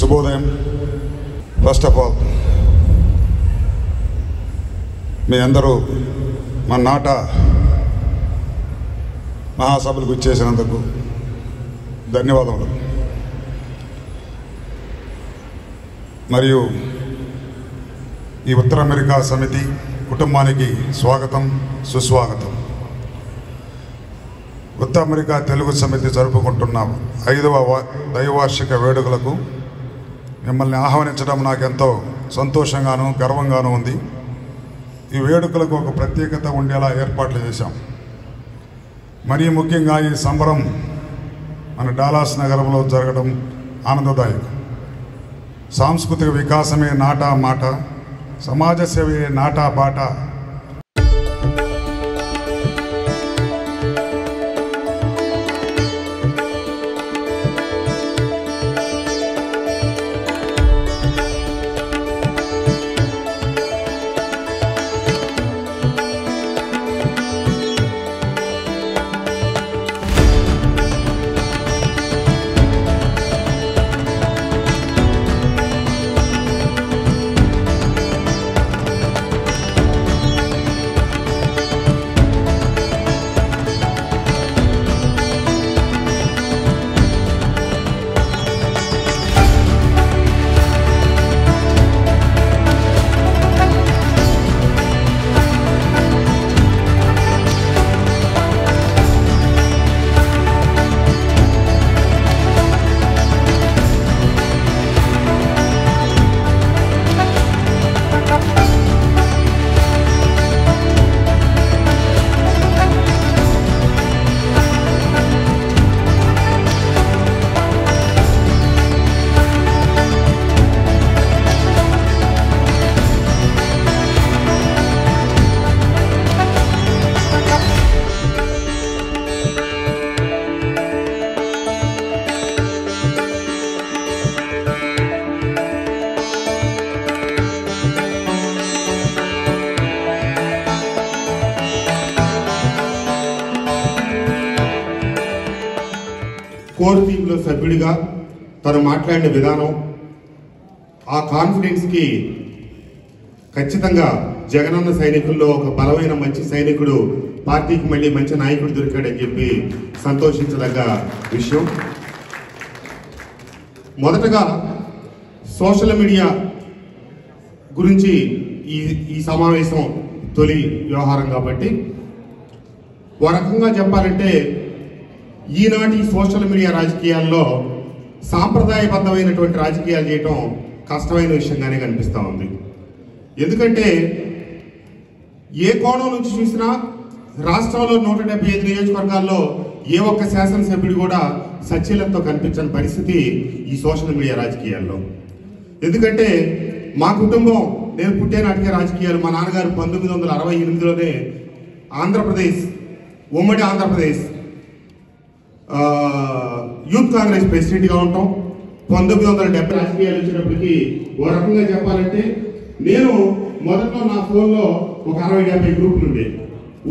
శుభోదయం first of all మీ అందరూ మా నాట మహాసభలకు ఇచ్చేసినందుకు ధన్యవాదములు. మరియు ఈ ఉత్తర అమెరికా సమితి కుటుంబానికి స్వాగతం సుస్వాగతం. ఉత్తర అమెరికా తెలుగు సమితి జరుపుకుంటున్నాము ఐదవ వా- దైవార్షిక వేడుకలకు మిమ్మల్ని ఆహ్వానించడం నాకెంతో సంతోషంగాను గర్వంగాను ఉంది. ఈ వేడుకలకు ఒక ప్రత్యేకత ఉండేలా ఏర్పాట్లు చేశాం. మరీ ముఖ్యంగా ఈ సంబరం మన డాలాస్ నగరంలో జరగడం ఆనందదాయకం. సాంస్కృతిక వికాసమే నాటా మాట సమాజ సేవయే నాటా బాట కోర్ టీంలో సభ్యుడిగా తను మాట్లాడిన విధానం ఆ కాన్ఫిడెన్స్కి ఖచ్చితంగా జగనన్న సైనికుల్లో ఒక బలమైన మంచి సైనికుడు పార్టీకి మళ్ళీ మంచి నాయకుడు దొరికాడని చెప్పి సంతోషించదగ్గ విషయం. మొదటగా సోషల్ మీడియా గురించి ఈ ఈ సమావేశం తొలి వ్యవహారం కాబట్టి ఒక రకంగా చెప్పాలంటే ఈనాటి సోషల్ మీడియా రాజకీయాల్లో సాంప్రదాయబద్ధమైనటువంటి రాజకీయాలు చేయటం కష్టమైన విషయంగానే కనిపిస్తూ ఉంది. ఎందుకంటే ఏ కోణం నుంచి చూసినా రాష్ట్రంలో నూట డెబ్బై ఐదు నియోజకవర్గాల్లో ఏ ఒక్క శాసనసభ్యుడు కూడా సచ్చీలంతో కనిపించని పరిస్థితి ఈ సోషల్ మీడియా రాజకీయాల్లో. ఎందుకంటే మా కుటుంబం నేను పుట్టేనాటికే రాజకీయాలు మా నాన్నగారు పంతొమ్మిది వందల అరవై ఎనిమిదిలోనే ఆంధ్రప్రదేశ్ ఉమ్మడి ఆంధ్రప్రదేశ్ యూత్ కాంగ్రెస్ ప్రెసిడెంట్గా ఉంటాం. పంతొమ్మిది వందల డెబ్బై రాజకీయాలు వచ్చినప్పటికీ ఓ రకంగా చెప్పాలంటే నేను మొదట్లో నా ఫోన్లో ఒక అరవై డెబ్బై గ్రూపులు ఉండే.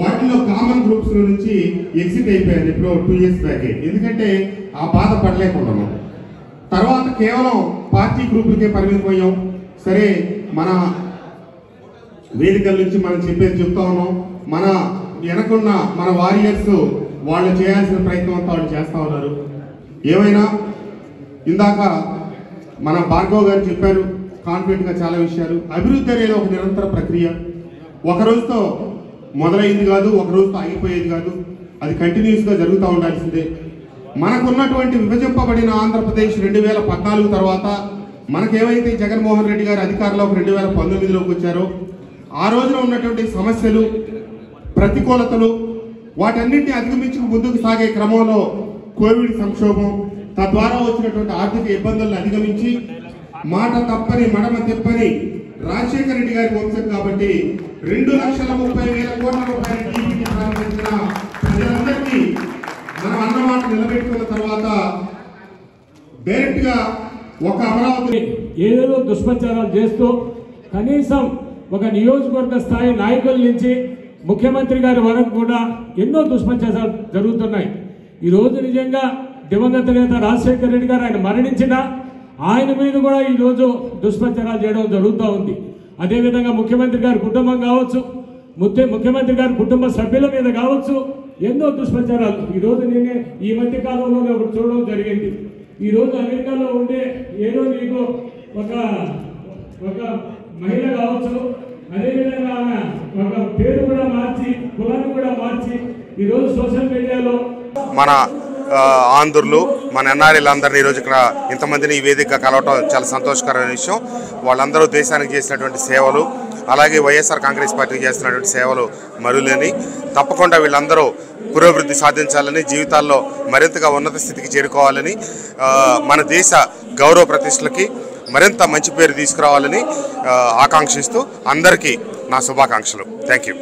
వాటిలో కామన్ గ్రూప్స్ నుంచి ఎగ్జిట్ అయిపోయాను ఇప్పుడు టూ ఇయర్స్ బ్యాక్. ఎందుకంటే ఆ బాధ పడలేకుండా తర్వాత కేవలం పార్టీ గ్రూపులకే పరిమితమయ్యాం సరే మన వేదికల నుంచి మనం చెప్పేది చెప్తా ఉన్నాం. మన వెనకున్న మన వారియర్స్ వాళ్ళు చేయాల్సిన ప్రయత్నం అంతా వాళ్ళు చేస్తూ ఉన్నారు. ఏమైనా? ఇందాక మన భార్గవ్ గారు చెప్పారు కాన్ఫిడెంట్గా చాలా విషయాలు. అభివృద్ధి అనేది ఒక నిరంతర ప్రక్రియ. ఒక రోజుతో మొదలైంది కాదు ఒక రోజుతో ఆగిపోయేది కాదు. అది కంటిన్యూస్గా జరుగుతూ ఉండాల్సిందే. మనకున్నటువంటి విభజింపబడిన ఆంధ్రప్రదేశ్ రెండు వేల పద్నాలుగు తర్వాత మనకేమైతే జగన్మోహన్ రెడ్డి గారు అధికారంలోకి రెండు వేల పంతొమ్మిదిలోకి వచ్చారో ఆ రోజున ఉన్నటువంటి సమస్యలు ప్రతికూలతలు వాటన్నింటినీ అధిగమించి ముందుకు సాగే క్రమంలో కోవిడ్ సంక్షోభం తద్వారా వచ్చినటువంటి ఆర్థిక ఇబ్బందులను అధిగమించి మాట తప్పని మడమ తిప్పని రాజశేఖర రెడ్డి గారి వంశం కాబట్టి రెండు లక్షల ముప్పై వేల కోట్ల రూపాయల టీవీని ప్రారంభించిన ప్రజలందరికీ మనం అన్నమాట నిలబెట్టుకున్న తర్వాత డైరెక్ట్గా ఒక అమరావతి ఏదేదో దుష్ప్రచారాలు చేస్తూ కనీసం ఒక నియోజకవర్గ స్థాయి నాయకుల నుంచి ముఖ్యమంత్రి గారి వరకు కూడా ఎన్నో దుష్ప్రచారాలు జరుగుతున్నాయి. ఈ రోజు నిజంగా దివంగత నేత రాజశేఖర రెడ్డి గారు ఆయన మరణించిన ఆయన మీద కూడా ఈరోజు దుష్ప్రచారాలు చేయడం జరుగుతూ ఉంది. అదేవిధంగా ముఖ్యమంత్రి గారి కుటుంబం కావచ్చు ముఖ్య ముఖ్యమంత్రి గారి కుటుంబ సభ్యుల మీద కావచ్చు ఎన్నో దుష్ప్రచారాలు ఈరోజు నేనే ఈ మధ్య కాలంలో ఒకటి చూడడం జరిగింది. ఈరోజు అమెరికాలో ఉండే ఏదో నీకు ఒక ఒక మహిళ కావచ్చు అదేవిధంగా ఆమె ఒక పేరు కూడా మార్చి కులాన్ని కూడా మార్చి ఈరోజు సోషల్ మీడియాలో మన ఆంధ్రులు మన ఎన్ఆర్ఐలందరినీ ఈరోజు ఇక్కడ ఇంతమందిని ఈ వేదిక కలవటం చాలా సంతోషకరమైన విషయం. వాళ్ళందరూ దేశానికి చేసినటువంటి సేవలు అలాగే వైఎస్ఆర్ కాంగ్రెస్ పార్టీకి చేస్తున్నటువంటి సేవలు మరులేని తప్పకుండా వీళ్ళందరూ పురోభివృద్ధి సాధించాలని జీవితాల్లో మరింతగా ఉన్నత స్థితికి చేరుకోవాలని మన దేశ గౌరవ ప్రతిష్టలకి మరింత మంచి పేరు తీసుకురావాలని ఆకాంక్షిస్తూ అందరికీ నా శుభాకాంక్షలు thank you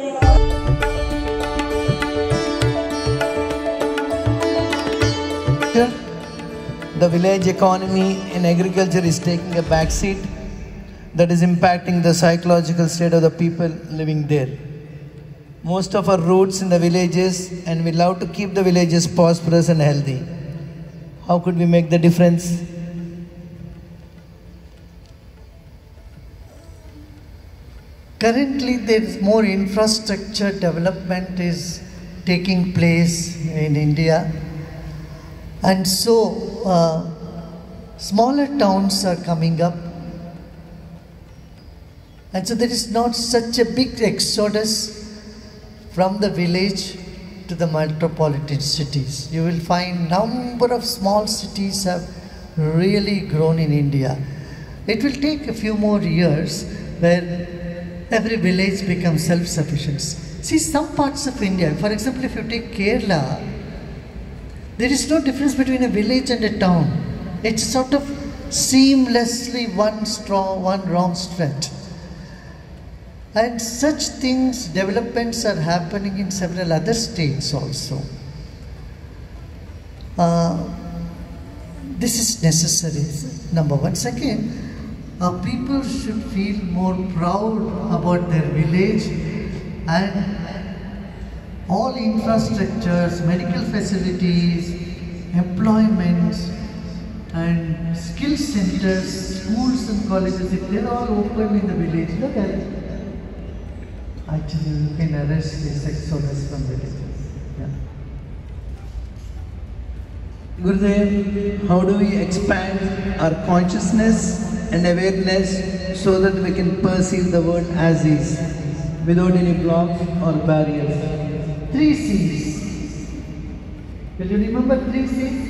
The village economy in agriculture is taking a back seat that is impacting the psychological state of the people living there. Most of our roots in the villages, and we love to keep the villages prosperous and healthy. How could we make the difference? Currently, there is more infrastructure development is taking place in India, and so uh, smaller towns are coming up, and so there is not such a big exodus from the village to the metropolitan cities. You will find number of small cities have really grown in India. It will take a few more years where every village becomes self-sufficient. See, some parts of India, for example, if you take Kerala, there is no difference between a village and a town. It's sort of seamlessly one strong, one wrong stretch. And such things, developments are happening in several other states also. Uh, this is necessary, number one. Second, uh, people should feel more proud about their village and all infrastructures, medical facilities, employment, and skill centers, schools and colleges, if they're all open in the village, look at it. Actually, you can arrest this exodus from villages. Yeah. Gurudev, how do we expand our consciousness and awareness so that we can perceive the world as is without any blocks or barriers? Three C's. Will you remember three C's?